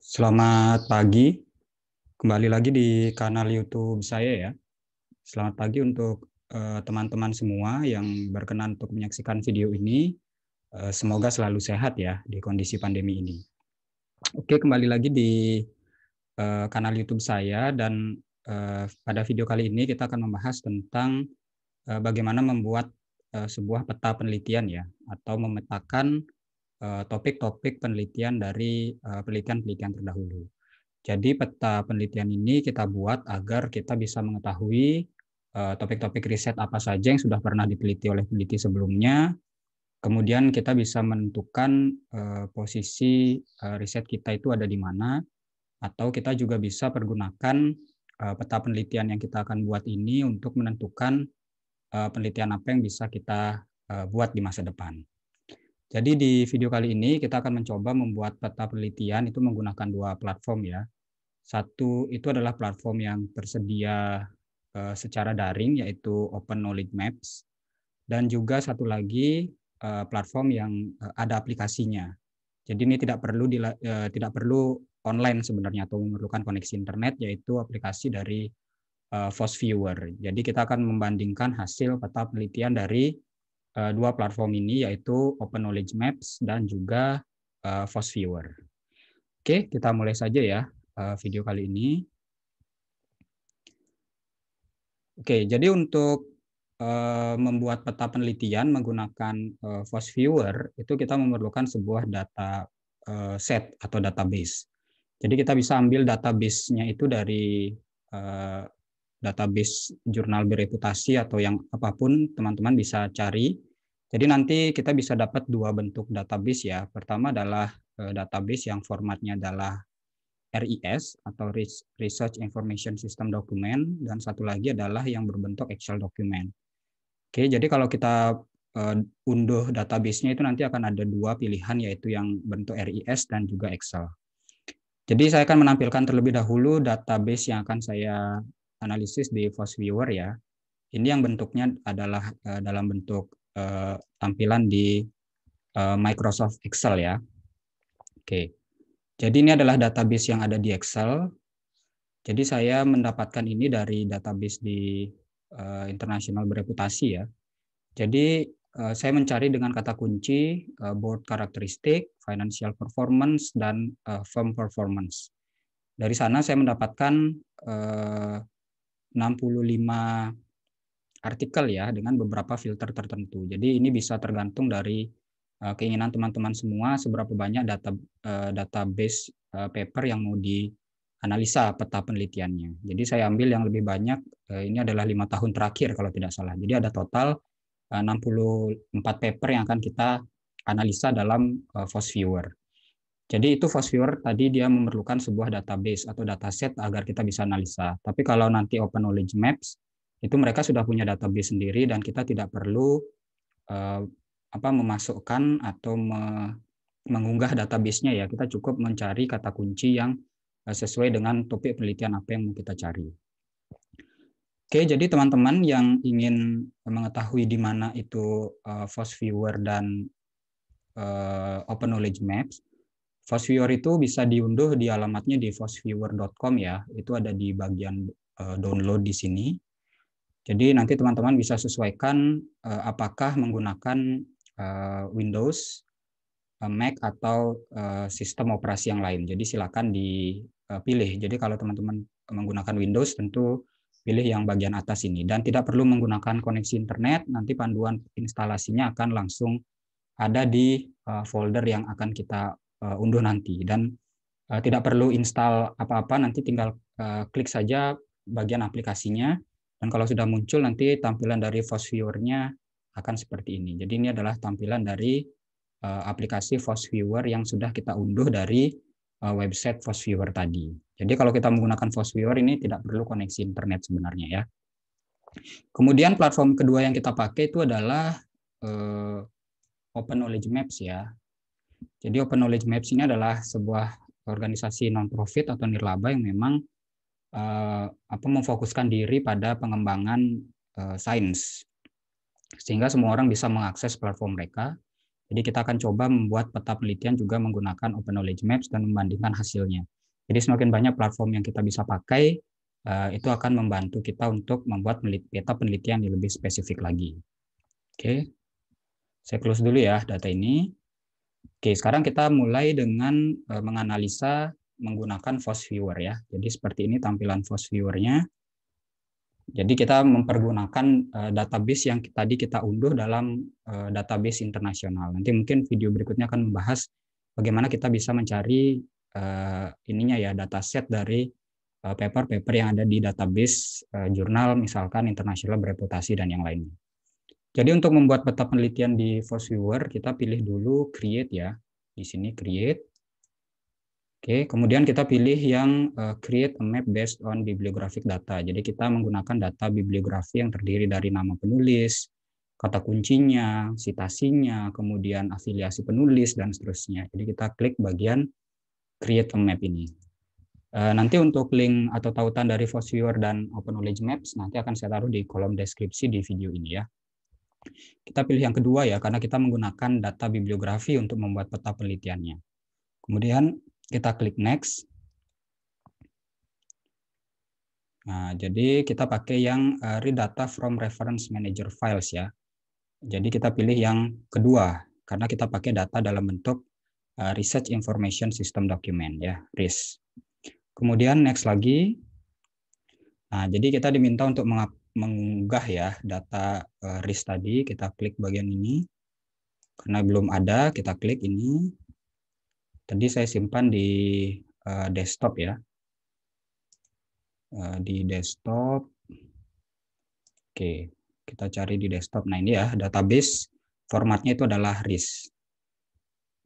Selamat pagi. Kembali lagi di kanal YouTube saya ya. Selamat pagi untuk eh, teman-teman uh, semua yang berkenan untuk menyaksikan video ini. Uh, semoga selalu sehat ya di kondisi pandemi ini. Oke, kembali lagi di uh, kanal YouTube saya dan uh, pada video kali ini kita akan membahas tentang uh, bagaimana membuat uh, sebuah peta penelitian ya atau memetakan topik-topik penelitian dari eh, penelitian-penelitian terdahulu. Jadi peta penelitian ini kita buat agar kita bisa mengetahui eh, topik-topik riset apa saja yang sudah pernah diteliti oleh peneliti sebelumnya. Kemudian kita bisa menentukan posisi riset kita itu ada di mana, atau kita juga bisa pergunakan peta penelitian yang kita akan buat ini untuk menentukan penelitian apa yang bisa kita buat di masa depan. Jadi di video kali ini kita akan mencoba membuat peta penelitian itu menggunakan dua platform ya. Satu itu adalah platform yang tersedia uh, secara daring yaitu Open Knowledge Maps dan juga satu lagi uh, platform yang uh, ada aplikasinya. Jadi ini tidak perlu di, tidak perlu online sebenarnya atau memerlukan koneksi internet yaitu aplikasi dari uh, Viewer. Jadi kita akan membandingkan hasil peta penelitian dari uh, dua platform ini yaitu Open Knowledge Maps dan juga uh, Viewer. Oke, kita mulai saja ya uh, video kali ini. Oke, jadi untuk membuat peta penelitian menggunakan uh, Viewer itu kita memerlukan sebuah data set atau database. Jadi kita bisa ambil database-nya itu dari database jurnal bereputasi atau yang apa pun teman-teman bisa cari. Jadi nanti kita bisa dapat dua bentuk database ya. Pertama adalah eh, database yang formatnya adalah RIS atau Research Information System Document dan satu lagi adalah yang berbentuk Excel document. Oke, jadi kalau kita uh, unduh database-nya itu nanti akan ada dua pilihan yaitu yang bentuk RIS dan juga Excel. Jadi saya akan menampilkan terlebih dahulu database yang akan saya analisis di Viewer ya. Ini yang bentuknya adalah uh, dalam bentuk uh, tampilan di uh, Microsoft Excel ya. Oke. Jadi ini adalah database yang ada di Excel. Jadi saya mendapatkan ini dari database di uh, internasional bereputasi ya. Jadi uh, saya mencari dengan kata kunci uh, board karakteristik, financial performance, dan uh, firm performance. Dari sana saya mendapatkan uh, 65 artikel ya dengan beberapa filter tertentu. Jadi ini bisa tergantung dari uh, keinginan teman-teman semua seberapa banyak data uh, database uh, paper yang mau dianalisa peta penelitiannya. Jadi saya ambil yang lebih banyak uh, ini adalah lima tahun terakhir kalau tidak salah. Jadi ada total uh, 64 paper yang akan kita analisa dalam uh, Viewer. Jadi itu Viewer tadi dia memerlukan sebuah database atau dataset agar kita bisa analisa. Tapi kalau nanti Open Knowledge Maps itu mereka sudah punya database sendiri dan kita tidak perlu uh, apa memasukkan atau me, mengunggah database-nya ya. Kita cukup mencari kata kunci yang uh, sesuai dengan topik penelitian apa yang mau kita cari. Oke, jadi teman-teman yang ingin mengetahui di mana itu uh, Viewer dan uh, Open Knowledge Maps, Viewer itu bisa diunduh di alamatnya di fosviewer.com ya. Itu ada di bagian uh, download di sini. Jadi nanti teman-teman bisa sesuaikan uh, apakah menggunakan uh, Windows, Mac atau sistem operasi yang lain. Jadi silakan dipilih. Jadi kalau teman-teman menggunakan Windows tentu pilih yang bagian atas ini dan tidak perlu menggunakan koneksi internet. Nanti panduan instalasinya akan langsung ada di folder yang akan kita uh, unduh nanti dan uh, tidak perlu install apa-apa nanti tinggal uh, klik saja bagian aplikasinya dan kalau sudah muncul nanti tampilan dari Viewer-nya akan seperti ini. Jadi ini adalah tampilan dari uh, aplikasi Viewer yang sudah kita unduh dari uh, website Viewer tadi. Jadi kalau kita menggunakan Viewer ini tidak perlu koneksi internet sebenarnya ya. Kemudian platform kedua yang kita pakai itu adalah uh, Open Knowledge Maps ya. Jadi Open Knowledge Maps ini adalah sebuah organisasi non-profit atau nirlaba yang memang uh, apa memfokuskan diri pada pengembangan uh, sains sehingga semua orang bisa mengakses platform mereka. Jadi kita akan coba membuat peta penelitian juga menggunakan Open Knowledge Maps dan membandingkan hasilnya. Jadi semakin banyak platform yang kita bisa pakai, eh, itu akan membantu kita untuk membuat peta penelitian yang lebih spesifik lagi. Oke, saya close dulu ya data ini. Oke, sekarang kita mulai dengan eh, menganalisa menggunakan Force Viewer ya. Jadi seperti ini tampilan Force Viewer-nya. Jadi kita mempergunakan uh, database yang tadi kita unduh dalam uh, database internasional. Nanti mungkin video berikutnya akan membahas bagaimana kita bisa mencari ininya ya dataset dari paper-paper yang ada di database jurnal misalkan internasional bereputasi dan yang lainnya. Jadi untuk membuat peta penelitian di Force Viewer kita pilih dulu create ya. Di sini create Oke, kemudian kita pilih yang uh, create a map based on bibliographic data. Jadi kita menggunakan data bibliografi yang terdiri dari nama penulis, kata kuncinya, citasinya, kemudian afiliasi penulis dan seterusnya. Jadi kita klik bagian create a map ini. Uh, nanti untuk link atau tautan dari Viewer dan Open Knowledge Maps nanti akan saya taruh di kolom deskripsi di video ini ya. Kita pilih yang kedua ya, karena kita menggunakan data bibliografi untuk membuat peta penelitiannya. Kemudian kita klik next. Nah, jadi kita pakai yang uh, read data from reference manager files ya. Jadi kita pilih yang kedua karena kita pakai data dalam bentuk uh, research information system document ya, RIS. Kemudian next lagi. Nah, jadi kita diminta untuk mengunggah ya data uh, RIS tadi, kita klik bagian ini. Karena belum ada, kita klik ini. Tadi saya simpan di uh, desktop ya. Uh, di desktop. Oke, kita cari di desktop. Nah ini ya, database formatnya itu adalah RIS.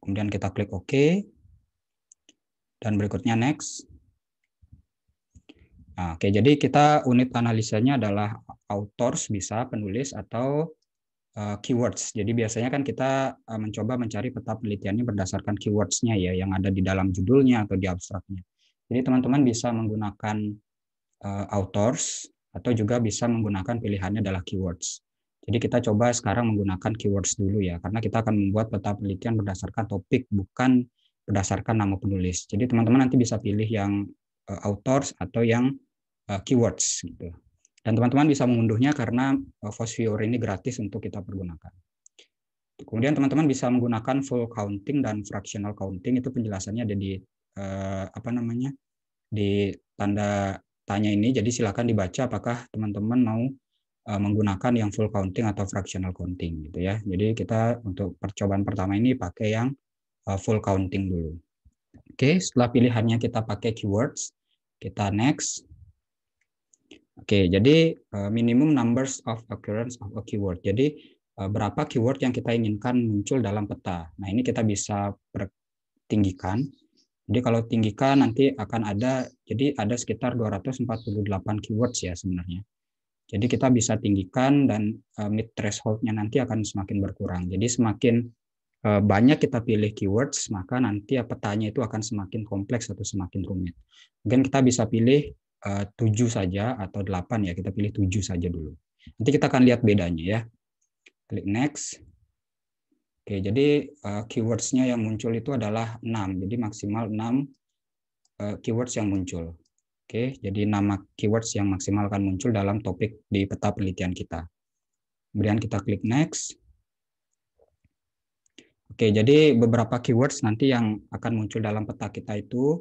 Kemudian kita klik OK. Dan berikutnya next. Nah, oke, jadi kita unit analisanya adalah authors bisa penulis atau uh, keywords. Jadi biasanya kan kita uh, mencoba mencari peta penelitiannya berdasarkan keywords-nya ya yang ada di dalam judulnya atau di abstraknya. Jadi teman-teman bisa menggunakan uh, authors atau juga bisa menggunakan pilihannya adalah keywords. Jadi kita coba sekarang menggunakan keywords dulu ya, karena kita akan membuat peta penelitian berdasarkan topik, bukan berdasarkan nama penulis. Jadi teman-teman nanti bisa pilih yang authors atau yang uh, keywords gitu. Dan teman-teman bisa mengunduhnya karena Viewer eh, ini gratis untuk kita pergunakan. Kemudian teman-teman bisa menggunakan full counting dan fractional counting itu penjelasannya ada di eh, apa namanya di tanda tanya ini. Jadi silakan dibaca apakah teman-teman mau eh, menggunakan yang full counting atau fractional counting gitu ya. Jadi kita untuk percobaan pertama ini pakai yang eh, full counting dulu. Oke, setelah pilihannya kita pakai keywords, kita next. Oke, jadi uh, minimum numbers of occurrence of a keyword. Jadi uh, berapa keyword yang kita inginkan muncul dalam peta. Nah, ini kita bisa tinggikan. Jadi kalau tinggikan nanti akan ada jadi ada sekitar 248 keywords ya sebenarnya. Jadi kita bisa tinggikan dan uh, mid threshold-nya nanti akan semakin berkurang. Jadi semakin banyak kita pilih keywords, maka nanti petanya itu akan semakin kompleks atau semakin rumit. Mungkin kita bisa pilih tujuh saja atau delapan ya kita pilih tujuh saja dulu. Nanti kita akan lihat bedanya ya. Klik next. Oke jadi uh, keywords-nya yang muncul itu adalah 6 jadi maksimal 6 uh, eh, keywords yang muncul. Oke jadi nama keywords yang maksimal akan muncul dalam topik di peta penelitian kita. Kemudian kita klik next. Oke, jadi beberapa keywords nanti yang akan muncul dalam peta kita itu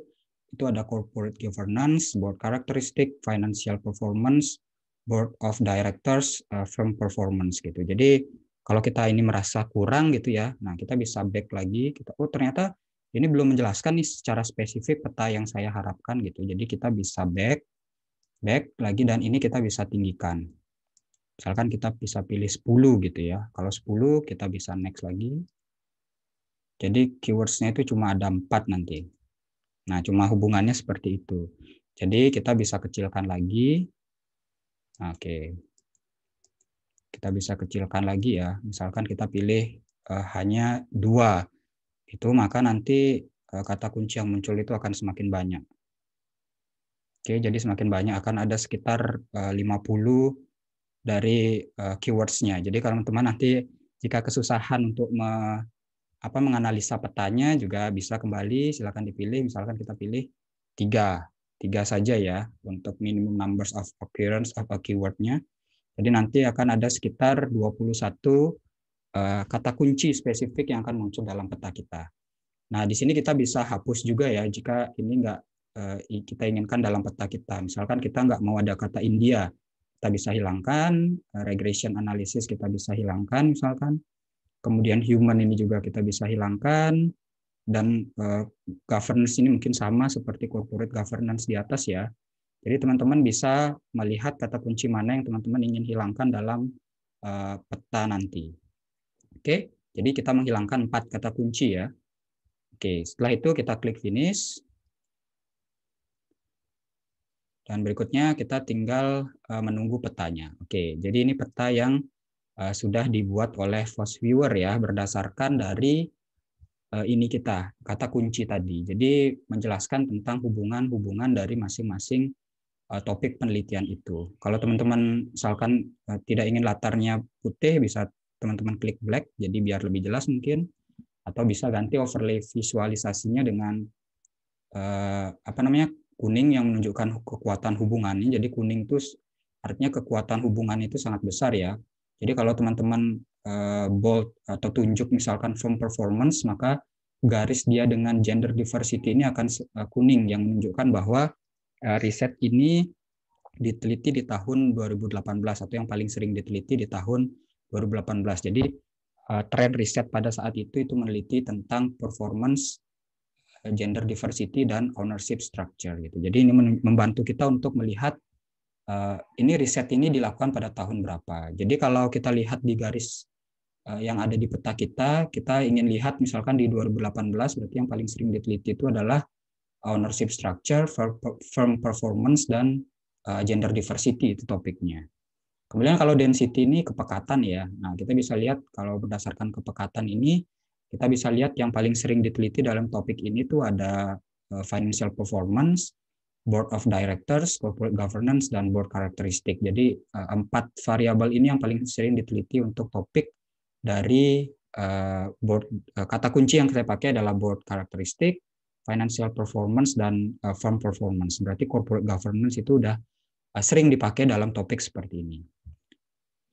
itu ada corporate governance, board characteristic, financial performance, board of directors, uh, firm performance gitu. Jadi kalau kita ini merasa kurang gitu ya, nah kita bisa back lagi. Kita oh ternyata ini belum menjelaskan nih secara spesifik peta yang saya harapkan gitu. Jadi kita bisa back, back lagi dan ini kita bisa tinggikan. Misalkan kita bisa pilih 10 gitu ya. Kalau 10 kita bisa next lagi. Jadi keywords-nya itu cuma ada 4 nanti. Nah, cuma hubungannya seperti itu. Jadi kita bisa kecilkan lagi. Oke. Kita bisa kecilkan lagi ya. Misalkan kita pilih uh, hanya dua. Itu maka nanti uh, kata kunci yang muncul itu akan semakin banyak. Oke, jadi semakin banyak akan ada sekitar uh, 50 dari uh, keywords-nya. Jadi kalau teman-teman nanti jika kesusahan untuk apa menganalisa petanya juga bisa kembali. Silakan dipilih. Misalkan kita pilih tiga. Tiga saja ya untuk minimum numbers of appearance of a keywordnya. Jadi nanti akan ada sekitar 21 uh, kata kunci spesifik yang akan muncul dalam peta kita. Nah di sini kita bisa hapus juga ya jika ini enggak uh, kita inginkan dalam peta kita. Misalkan kita nggak mau ada kata India kita bisa hilangkan. Regression analysis kita bisa hilangkan misalkan kemudian human ini juga kita bisa hilangkan dan uh, governance ini mungkin sama seperti corporate governance di atas ya. Jadi teman-teman bisa melihat kata kunci mana yang teman-teman ingin hilangkan dalam uh, peta nanti. Oke, jadi kita menghilangkan empat kata kunci ya. Oke, setelah itu kita klik finish. Dan berikutnya kita tinggal uh, menunggu petanya. Oke, jadi ini peta yang uh, sudah dibuat oleh Fast Viewer ya berdasarkan dari uh, ini kita kata kunci tadi. Jadi menjelaskan tentang hubungan-hubungan dari masing-masing uh, topik penelitian itu. Kalau teman-teman misalkan uh, tidak ingin latarnya putih bisa teman-teman klik black jadi biar lebih jelas mungkin atau bisa ganti overlay visualisasinya dengan uh, apa namanya kuning yang menunjukkan kekuatan hubungannya. Jadi kuning itu artinya kekuatan hubungan itu sangat besar ya. Jadi kalau teman-teman uh, bold atau tunjuk misalkan from performance, maka garis dia dengan gender diversity ini akan uh, kuning yang menunjukkan bahwa uh, riset ini diteliti di tahun 2018 atau yang paling sering diteliti di tahun 2018. Jadi uh, tren riset pada saat itu itu meneliti tentang performance gender diversity dan ownership structure gitu. Jadi ini membantu kita untuk melihat uh, ini riset ini dilakukan pada tahun berapa. Jadi kalau kita lihat di garis uh, yang ada di peta kita, kita ingin lihat misalkan di 2018 berarti yang paling sering diteliti itu adalah ownership structure, firm performance dan uh, gender diversity itu topiknya. Kemudian kalau density ini kepekatan ya. Nah, kita bisa lihat kalau berdasarkan kepekatan ini kita bisa lihat yang paling sering diteliti dalam topik ini tuh ada financial performance, board of directors, corporate governance, dan board karakteristik. Jadi uh, empat variabel ini yang paling sering diteliti untuk topik dari uh, board uh, kata kunci yang kita pakai adalah board karakteristik, financial performance, dan uh, firm performance. Berarti corporate governance itu udah uh, sering dipakai dalam topik seperti ini.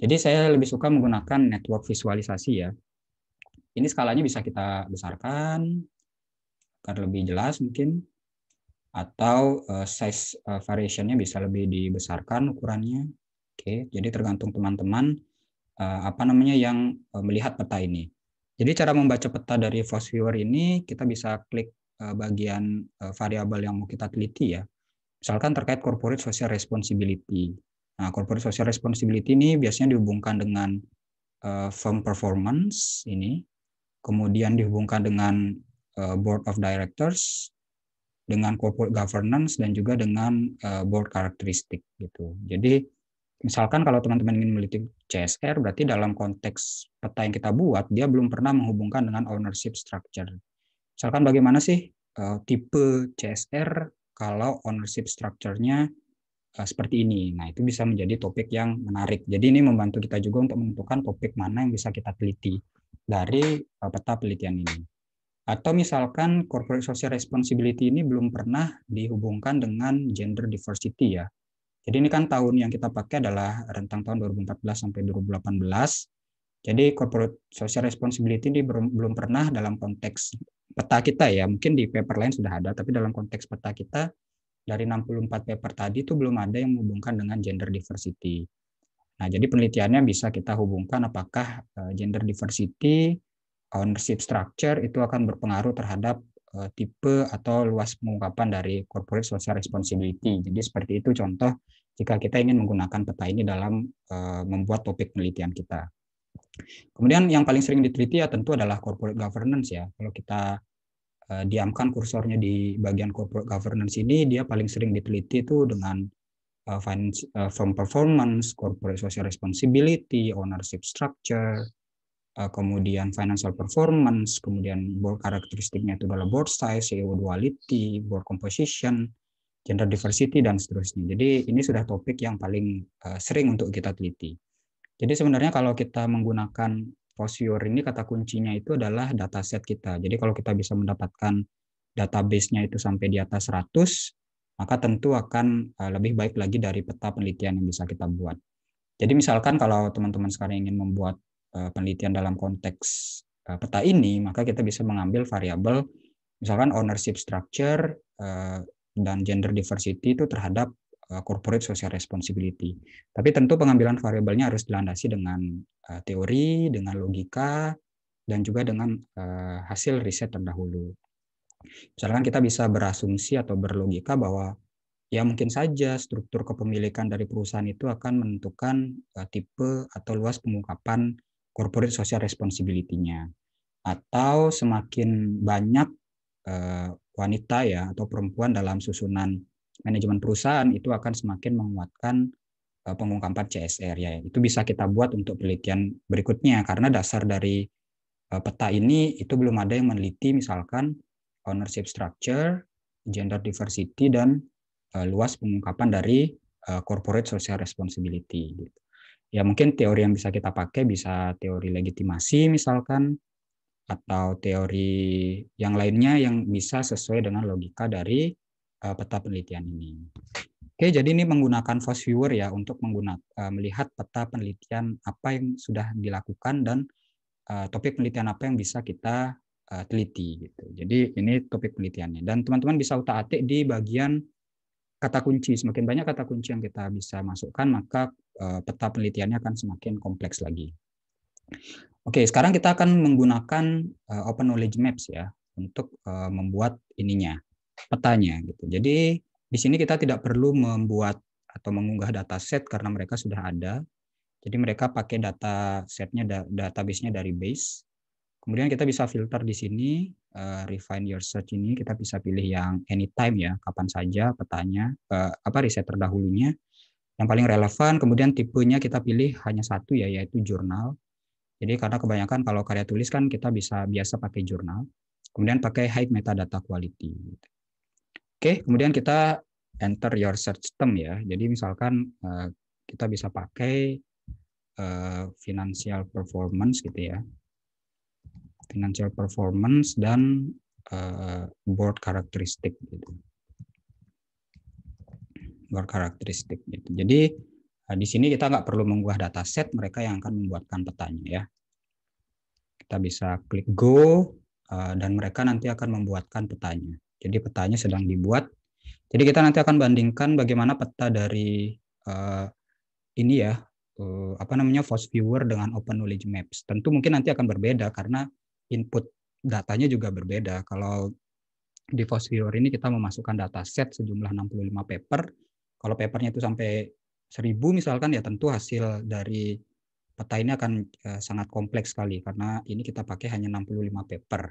Jadi saya lebih suka menggunakan network visualisasi ya. Ini skalanya bisa kita besarkan agar lebih jelas mungkin atau uh, size uh, variationnya bisa lebih dibesarkan ukurannya. Oke, jadi tergantung teman-teman uh, apa namanya yang uh, melihat peta ini. Jadi cara membaca peta dari Force Viewer ini kita bisa klik uh, bagian uh, variabel yang mau kita teliti ya. Misalkan terkait corporate social responsibility. Nah, corporate social responsibility ini biasanya dihubungkan dengan uh, firm performance ini, kemudian dihubungkan dengan uh, board of directors, dengan corporate governance dan juga dengan uh, board karakteristik gitu. Jadi misalkan kalau teman-teman ingin meneliti CSR berarti dalam konteks peta yang kita buat dia belum pernah menghubungkan dengan ownership structure. Misalkan bagaimana sih uh, tipe CSR kalau ownership structure-nya uh, seperti ini. Nah, itu bisa menjadi topik yang menarik. Jadi ini membantu kita juga untuk menentukan topik mana yang bisa kita teliti dari uh, peta penelitian ini. Atau misalkan corporate social responsibility ini belum pernah dihubungkan dengan gender diversity ya. Jadi ini kan tahun yang kita pakai adalah rentang tahun 2014 sampai 2018. Jadi corporate social responsibility ini belum, pernah dalam konteks peta kita ya. Mungkin di paper lain sudah ada, tapi dalam konteks peta kita dari 64 paper tadi itu belum ada yang menghubungkan dengan gender diversity. Nah, jadi penelitiannya bisa kita hubungkan apakah eh, gender diversity ownership structure itu akan berpengaruh terhadap uh, tipe atau luas pengungkapan dari corporate social responsibility. Jadi seperti itu contoh jika kita ingin menggunakan peta ini dalam uh, membuat topik penelitian kita. Kemudian yang paling sering diteliti ya tentu adalah corporate governance ya. Kalau kita uh, diamkan kursornya di bagian corporate governance ini, dia paling sering diteliti itu dengan firm performance, corporate social responsibility, ownership structure, Eh, kemudian financial performance, kemudian board karakteristiknya itu adalah board size, CEO duality, board composition, gender diversity dan seterusnya. Jadi ini sudah topik yang paling uh, sering untuk kita teliti. Jadi sebenarnya kalau kita menggunakan FOSViewer ini kata kuncinya itu adalah dataset kita. Jadi kalau kita bisa mendapatkan database-nya itu sampai di atas 100, maka tentu akan uh, lebih baik lagi dari peta penelitian yang bisa kita buat. Jadi misalkan kalau teman-teman sekarang ingin membuat penelitian dalam konteks uh, peta ini, maka kita bisa mengambil variabel misalkan ownership structure dan gender diversity itu terhadap corporate social responsibility. Tapi tentu pengambilan variabelnya harus dilandasi dengan teori, dengan logika, dan juga dengan hasil riset terdahulu. Misalkan kita bisa berasumsi atau berlogika bahwa ya mungkin saja struktur kepemilikan dari perusahaan itu akan menentukan tipe atau luas pengungkapan corporate social responsibility-nya. Atau semakin banyak uh, wanita ya atau perempuan dalam susunan manajemen perusahaan itu akan semakin menguatkan uh, pengungkapan CSR ya. Itu bisa kita buat untuk penelitian berikutnya karena dasar dari uh, peta ini itu belum ada yang meneliti misalkan ownership structure, gender diversity, dan uh, luas pengungkapan dari uh, corporate social responsibility. Gitu. Ya mungkin teori yang bisa kita pakai bisa teori legitimasi misalkan, atau teori yang lainnya yang bisa sesuai dengan logika dari uh, peta penelitian ini. Oke, jadi ini menggunakan Fast Viewer ya untuk menggunakan uh, melihat peta penelitian apa yang sudah dilakukan dan uh, topik penelitian apa yang bisa kita uh, teliti gitu. Jadi ini topik penelitiannya dan teman-teman bisa utak-atik di bagian kata kunci. Semakin banyak kata kunci yang kita bisa masukkan maka peta penelitiannya akan semakin kompleks lagi. Oke, sekarang kita akan menggunakan uh, Open Knowledge Maps ya untuk uh, membuat ininya petanya gitu. Jadi di sini kita tidak perlu membuat atau mengunggah dataset karena mereka sudah ada. Jadi mereka pakai data setnya database-nya dari base. Kemudian kita bisa filter di sini, refine your search ini, kita bisa pilih yang anytime ya, kapan saja petanya, apa riset terdahulunya. Yang paling relevan, kemudian tipenya kita pilih hanya satu ya, yaitu jurnal. Jadi karena kebanyakan kalau karya tulis kan kita bisa biasa pakai jurnal. Kemudian pakai high metadata quality. Oke, kemudian kita enter your search term ya. Jadi misalkan uh, kita bisa pakai uh, financial performance gitu ya financial performance dan uh, board karakteristik gitu. Board karakteristik gitu. Jadi uh, di sini kita nggak perlu mengunggah dataset, mereka yang akan membuatkan petanya ya. Kita bisa klik go uh, dan mereka nanti akan membuatkan petanya. Jadi petanya sedang dibuat. Jadi kita nanti akan bandingkan bagaimana peta dari uh, ini ya apa namanya Force Viewer dengan Open Knowledge Maps. Tentu mungkin nanti akan berbeda karena input datanya juga berbeda. Kalau di Viewer ini kita memasukkan data set sejumlah 65 paper. Kalau papernya itu sampai 1000 misalkan ya tentu hasil dari peta ini akan uh, sangat kompleks sekali karena ini kita pakai hanya 65 paper.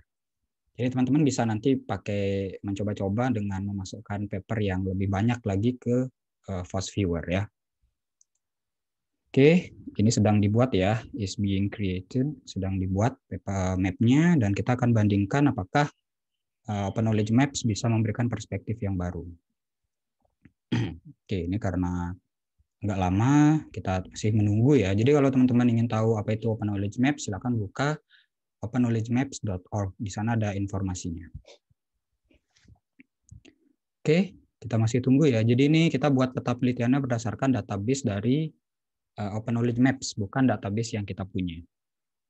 Jadi teman-teman bisa nanti pakai mencoba-coba dengan memasukkan paper yang lebih banyak lagi ke uh, Viewer ya. Oke, ini sedang dibuat ya, is being created, sedang dibuat map-nya dan kita akan bandingkan apakah Open Knowledge Maps bisa memberikan perspektif yang baru. Oke, ini karena nggak lama, kita masih menunggu ya. Jadi kalau teman-teman ingin tahu apa itu Open Knowledge Maps, silakan buka openknowledgemaps.org. Di sana ada informasinya. Oke, kita masih tunggu ya. Jadi ini kita buat peta penelitiannya berdasarkan database dari uh, Open Knowledge Maps, bukan database yang kita punya.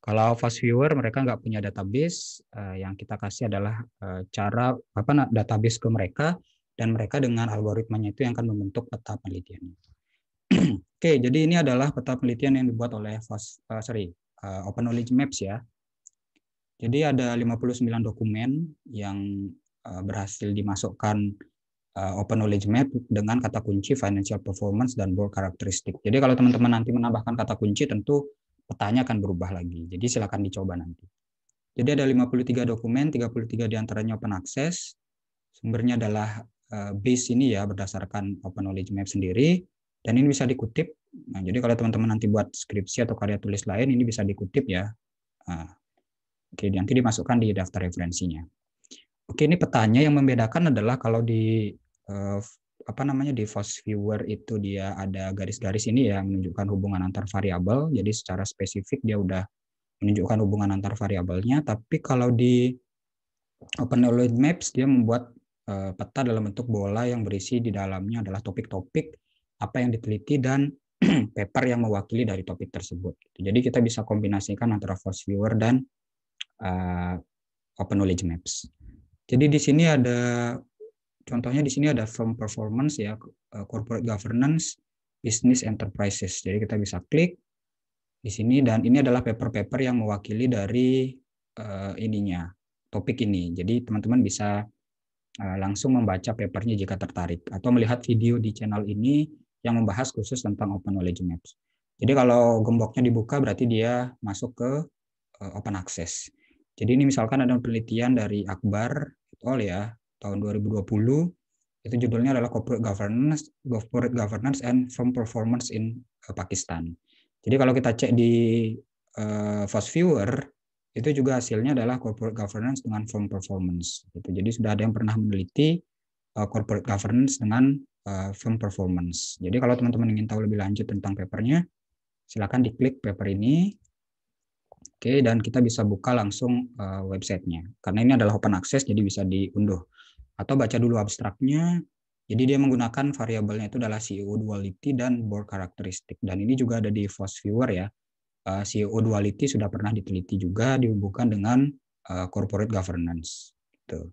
Kalau Fast Viewer mereka nggak punya database, uh, yang kita kasih adalah uh, cara apa database ke mereka dan mereka dengan algoritmanya itu yang akan membentuk peta penelitian. Oke, jadi ini adalah peta penelitian yang dibuat oleh Fast, uh, sorry, uh, Open Knowledge Maps ya. Jadi ada 59 dokumen yang uh, berhasil dimasukkan uh, open knowledge map dengan kata kunci financial performance dan board karakteristik. Jadi kalau teman-teman nanti menambahkan kata kunci tentu petanya akan berubah lagi. Jadi silakan dicoba nanti. Jadi ada 53 dokumen, 33 di antaranya open access. Sumbernya adalah base ini ya berdasarkan open knowledge map sendiri dan ini bisa dikutip. Nah, jadi kalau teman-teman nanti buat skripsi atau karya tulis lain ini bisa dikutip ya. Nah, oke, nanti dimasukkan di daftar referensinya. Oke, ini petanya yang membedakan adalah kalau di uh, apa namanya di Fast Viewer itu dia ada garis-garis ini ya menunjukkan hubungan antar variabel. Jadi secara spesifik dia udah menunjukkan hubungan antar variabelnya. Tapi kalau di Open Knowledge Maps dia membuat peta dalam bentuk bola yang berisi di dalamnya adalah topik-topik apa yang diteliti dan paper yang mewakili dari topik tersebut. Jadi kita bisa kombinasikan antara Force Viewer dan uh, Open Knowledge Maps. Jadi di sini ada contohnya di sini ada firm performance ya, uh, corporate governance, business enterprises. Jadi kita bisa klik di sini dan ini adalah paper-paper yang mewakili dari uh, ininya topik ini. Jadi teman-teman bisa langsung membaca papernya jika tertarik atau melihat video di channel ini yang membahas khusus tentang Open Knowledge Maps. Jadi kalau gemboknya dibuka berarti dia masuk ke uh, open access. Jadi ini misalkan ada penelitian dari Akbar all ya tahun 2020 itu judulnya adalah corporate governance corporate governance and firm performance in Pakistan. Jadi kalau kita cek di uh, Fast Viewer itu juga hasilnya adalah corporate governance dengan firm performance. Gitu. Jadi sudah ada yang pernah meneliti uh, corporate governance dengan uh, firm performance. Jadi kalau teman-teman ingin tahu lebih lanjut tentang papernya, silakan diklik paper ini. Oke, dan kita bisa buka langsung uh, websitenya. Karena ini adalah open access, jadi bisa diunduh. Atau baca dulu abstraknya, jadi dia menggunakan variabelnya itu adalah CEO duality dan board characteristic. Dan ini juga ada di Force Viewer ya. CEO duality sudah pernah diteliti juga dihubungkan dengan uh, corporate governance. Gitu.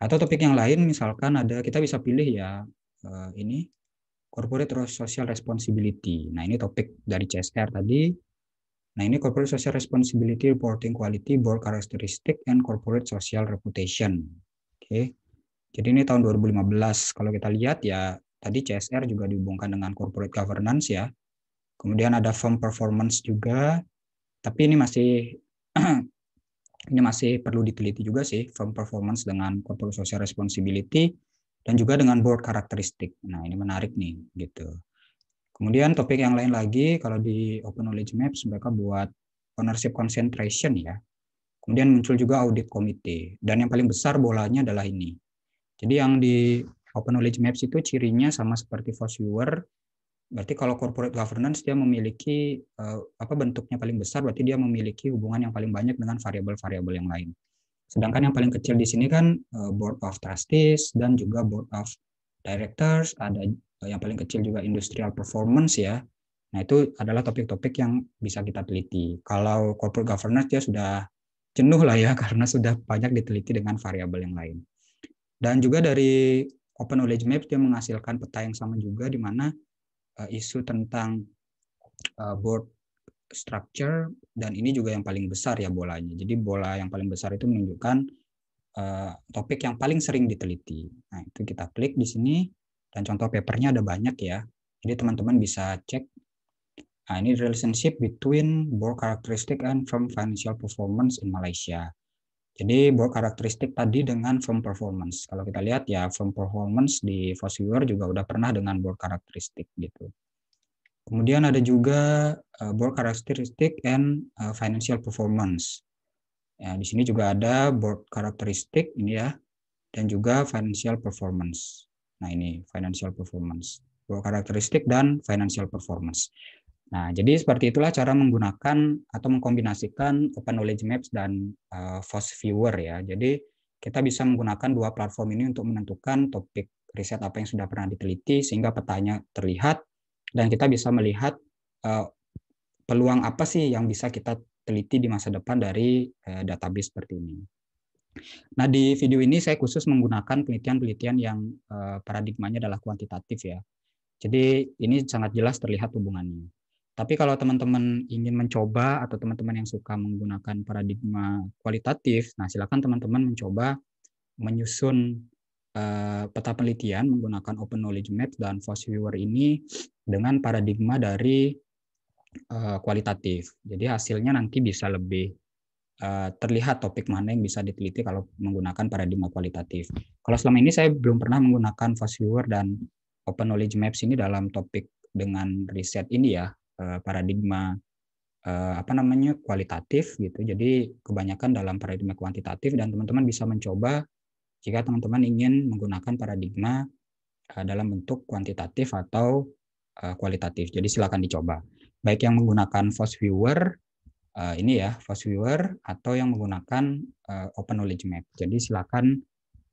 Atau topik yang lain misalkan ada kita bisa pilih ya uh, ini corporate social responsibility. Nah ini topik dari CSR tadi. Nah ini corporate social responsibility reporting quality board characteristic and corporate social reputation. Oke. Jadi ini tahun 2015. Kalau kita lihat ya tadi CSR juga dihubungkan dengan corporate governance ya. Kemudian ada firm performance juga. Tapi ini masih ini masih perlu diteliti juga sih firm performance dengan corporate social responsibility dan juga dengan board karakteristik. Nah, ini menarik nih gitu. Kemudian topik yang lain lagi kalau di Open Knowledge Maps mereka buat ownership concentration ya. Kemudian muncul juga audit committee dan yang paling besar bolanya adalah ini jadi yang di Open Knowledge Maps itu cirinya sama seperti Viewer. Berarti kalau corporate governance dia memiliki uh, apa bentuknya paling besar berarti dia memiliki hubungan yang paling banyak dengan variabel-variabel yang lain. Sedangkan yang paling kecil di sini kan uh, board of trustees dan juga board of directors, ada uh, yang paling kecil juga industrial performance ya. Nah, itu adalah topik-topik yang bisa kita teliti. Kalau corporate governance dia sudah jenuh lah ya karena sudah banyak diteliti dengan variabel yang lain. Dan juga dari Open Knowledge Maps dia menghasilkan peta yang sama juga di mana isu tentang uh, board structure dan ini juga yang paling besar ya bolanya. Jadi bola yang paling besar itu menunjukkan uh, topik yang paling sering diteliti. Nah, itu kita klik di sini dan contoh papernya ada banyak ya. Jadi teman-teman bisa cek Nah, ini relationship between board characteristic and firm financial performance in Malaysia. Jadi board karakteristik tadi dengan firm performance. Kalau kita lihat ya firm performance di Viewer juga udah pernah dengan board karakteristik gitu. Kemudian ada juga uh, board karakteristik and uh, financial performance. Ya, di sini juga ada board karakteristik ini ya dan juga financial performance. Nah, ini financial performance. Board karakteristik dan financial performance. Nah, jadi seperti itulah cara menggunakan atau mengkombinasikan Open Knowledge Maps dan uh, FOSS Viewer ya. Jadi kita bisa menggunakan dua platform ini untuk menentukan topik riset apa yang sudah pernah diteliti sehingga petanya terlihat dan kita bisa melihat uh, peluang apa sih yang bisa kita teliti di masa depan dari uh, database seperti ini. Nah, di video ini saya khusus menggunakan penelitian-penelitian yang uh, paradigmanya adalah kuantitatif ya. Jadi ini sangat jelas terlihat hubungannya. Tapi kalau teman-teman ingin mencoba atau teman-teman yang suka menggunakan paradigma kualitatif, nah silakan teman-teman mencoba menyusun uh, peta penelitian menggunakan Open Knowledge Map dan Force Viewer ini dengan paradigma dari uh, kualitatif. Jadi hasilnya nanti bisa lebih uh, terlihat topik mana yang bisa diteliti kalau menggunakan paradigma kualitatif. Kalau selama ini saya belum pernah menggunakan Force Viewer dan Open Knowledge Maps ini dalam topik dengan riset ini ya, paradigma eh, apa namanya kualitatif gitu. Jadi kebanyakan dalam paradigma kuantitatif dan teman-teman bisa mencoba jika teman-teman ingin menggunakan paradigma eh, dalam bentuk kuantitatif atau kualitatif. Jadi silakan dicoba. Baik yang menggunakan Force Viewer ini ya, Fast Viewer atau yang menggunakan Open Knowledge Map. Jadi silakan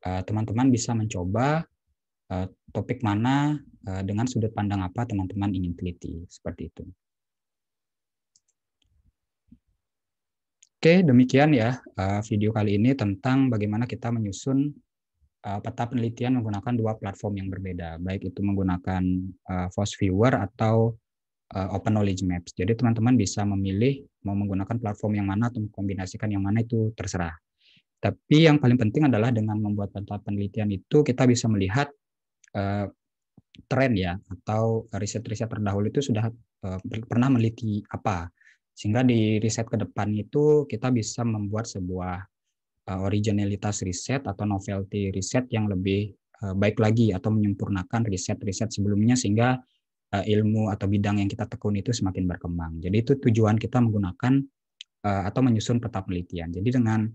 teman-teman bisa mencoba uh, topik mana uh, dengan sudut pandang apa teman-teman ingin teliti seperti itu. Oke, demikian ya uh, video kali ini tentang bagaimana kita menyusun peta penelitian menggunakan dua platform yang berbeda, baik itu menggunakan Force Viewer atau Open Knowledge Maps. Jadi teman-teman bisa memilih mau menggunakan platform yang mana atau mengkombinasikan yang mana itu terserah. Tapi yang paling penting adalah dengan membuat peta penelitian itu kita bisa melihat uh, tren ya atau riset-riset terdahulu itu sudah uh, pernah meneliti apa sehingga di riset ke depan itu kita bisa membuat sebuah uh, originalitas riset atau novelty riset yang lebih uh, baik lagi atau menyempurnakan riset-riset sebelumnya sehingga uh, ilmu atau bidang yang kita tekuni itu semakin berkembang. Jadi itu tujuan kita menggunakan uh, atau menyusun peta penelitian. Jadi dengan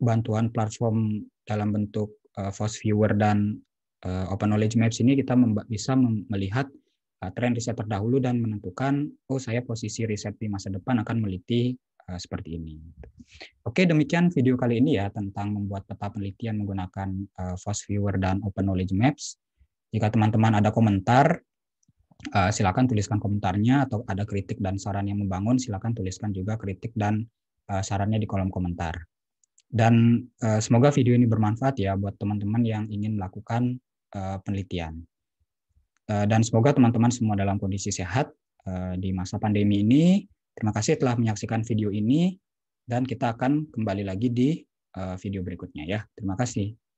bantuan platform dalam bentuk uh, Viewer dan Open Knowledge Maps ini kita bisa melihat uh, tren riset terdahulu dan menentukan oh saya posisi riset di masa depan akan meliti uh, seperti ini. Oke, demikian video kali ini ya tentang membuat peta penelitian menggunakan uh, Force Viewer dan Open Knowledge Maps. Jika teman-teman ada komentar uh, silakan tuliskan komentarnya atau ada kritik dan saran yang membangun silakan tuliskan juga kritik dan uh, sarannya di kolom komentar. Dan uh, semoga video ini bermanfaat ya buat teman-teman yang ingin melakukan uh, penelitian. Uh, dan semoga teman-teman semua dalam kondisi sehat uh, di masa pandemi ini. Terima kasih telah menyaksikan video ini dan kita akan kembali lagi di video berikutnya ya. Terima kasih.